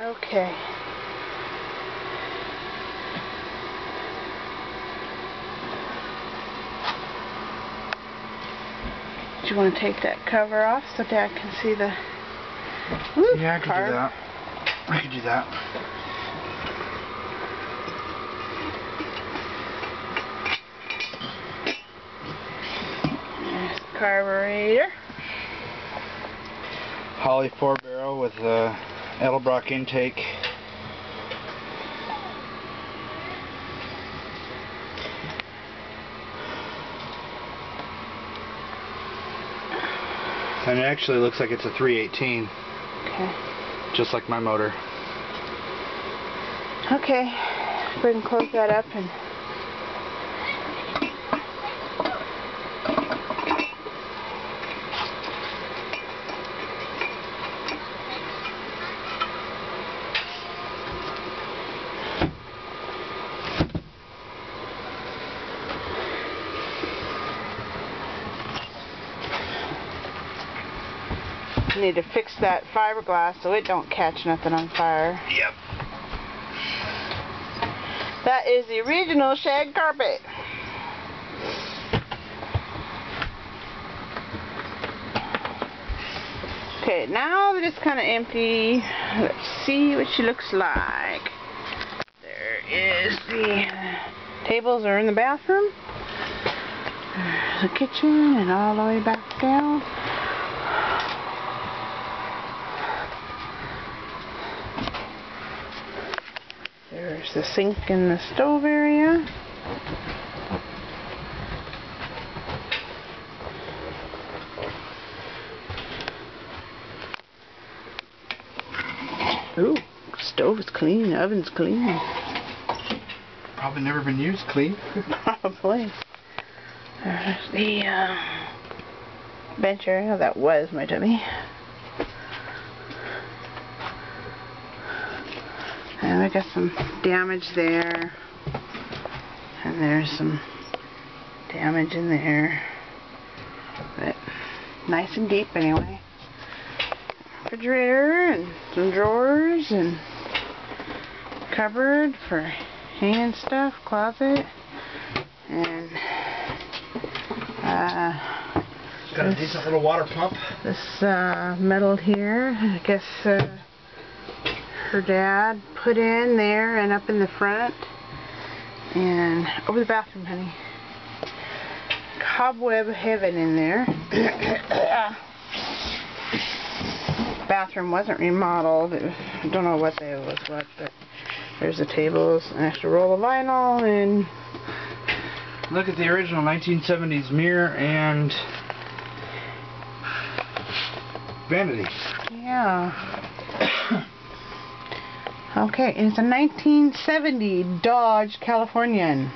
Okay. Do you want to take that cover off so Dad can see the Woo, Yeah, I could do that. I could do that. There's the carburetor. Holley four barrel with uh, Edelbrock intake. And it actually looks like it's a 318, Okay. just like my motor. Okay. Go ahead and close that up and need to fix that fiberglass so it don't catch nothing on fire. Yep. That is the original shag carpet. Okay, now that it's kind of empty, let's see what she looks like. There is the tables are in the bathroom. There's the kitchen and all the way back down. There's the sink in the stove area. Ooh, stove's clean, oven's clean. Probably never been used clean. Probably. There's the uh, bench area. That was my dummy. And we got some damage there. And there's some damage in there. But nice and deep anyway. Refrigerator and some drawers and cupboard for hanging stuff, closet, and uh, Got a decent little water pump. this uh, metal here, I guess uh, her dad put in there and up in the front. And over the bathroom, honey. Cobweb heaven in there. bathroom wasn't remodeled. It was, I don't know what day it was what, but there's the tables, an extra roll of vinyl, and Look at the original 1970s mirror and vanity. yeah. Okay, it's a 1970 Dodge Californian.